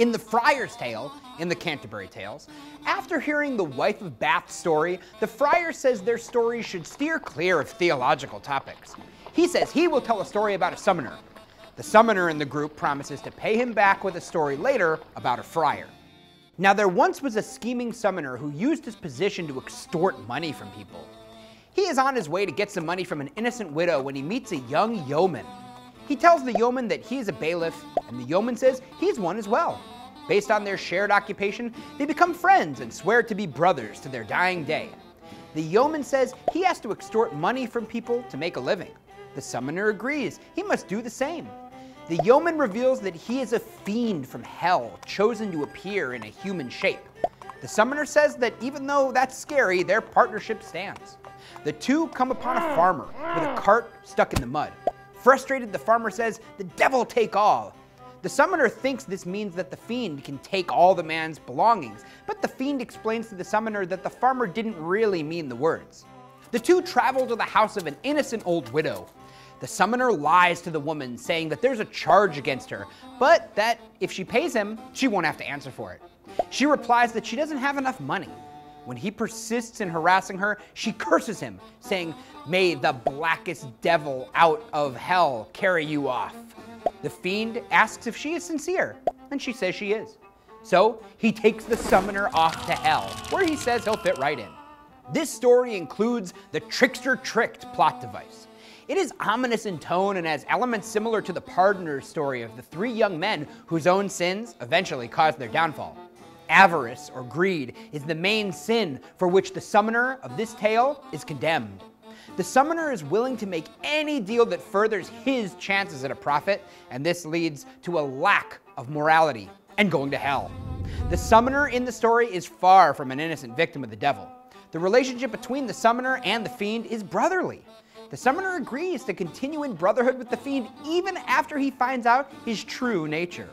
In the Friar's Tale, in the Canterbury Tales, after hearing the wife of Bath's story, the friar says their story should steer clear of theological topics. He says he will tell a story about a summoner. The summoner in the group promises to pay him back with a story later about a friar. Now, there once was a scheming summoner who used his position to extort money from people. He is on his way to get some money from an innocent widow when he meets a young yeoman. He tells the yeoman that he is a bailiff, and the yeoman says he's one as well. Based on their shared occupation, they become friends and swear to be brothers to their dying day. The yeoman says he has to extort money from people to make a living. The summoner agrees he must do the same. The yeoman reveals that he is a fiend from hell, chosen to appear in a human shape. The summoner says that even though that's scary, their partnership stands. The two come upon a farmer with a cart stuck in the mud. Frustrated, the farmer says, The devil take all. The summoner thinks this means that the fiend can take all the man's belongings, but the fiend explains to the summoner that the farmer didn't really mean the words. The two travel to the house of an innocent old widow. The summoner lies to the woman, saying that there's a charge against her, but that if she pays him, she won't have to answer for it. She replies that she doesn't have enough money. When he persists in harassing her, she curses him, saying, May the blackest devil out of hell carry you off. The fiend asks if she is sincere, and she says she is. So he takes the summoner off to hell, where he says he'll fit right in. This story includes the trickster tricked plot device. It is ominous in tone and has elements similar to the pardoner's story of the three young men whose own sins eventually caused their downfall. Avarice or greed is the main sin for which the summoner of this tale is condemned. The summoner is willing to make any deal that furthers his chances at a profit, and this leads to a lack of morality and going to hell. The summoner in the story is far from an innocent victim of the devil. The relationship between the summoner and the fiend is brotherly. The summoner agrees to continue in brotherhood with the fiend even after he finds out his true nature.